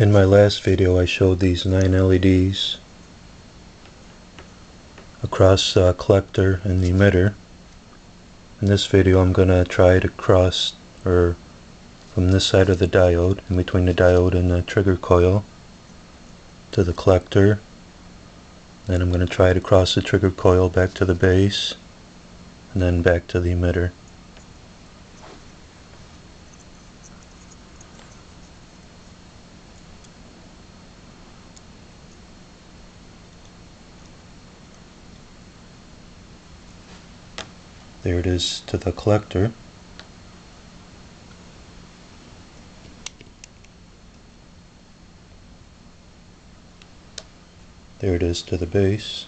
In my last video I showed these nine LEDs across the collector and the emitter. In this video I'm going to try to cross or from this side of the diode, in between the diode and the trigger coil, to the collector. Then I'm going to try to cross the trigger coil back to the base and then back to the emitter. There it is to the collector. There it is to the base.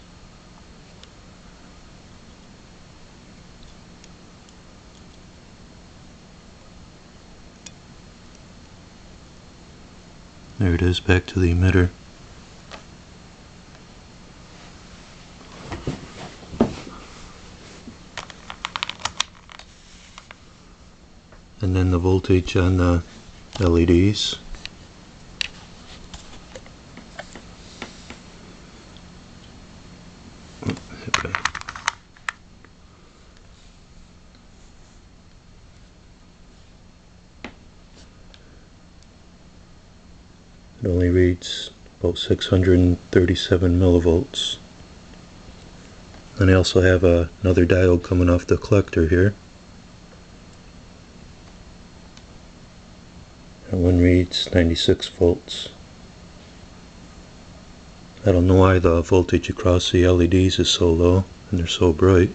There it is back to the emitter. And then the voltage on the LEDs. It only reads about 637 millivolts. And I also have another diode coming off the collector here. That one reads 96 volts. I don't know why the voltage across the LEDs is so low and they're so bright.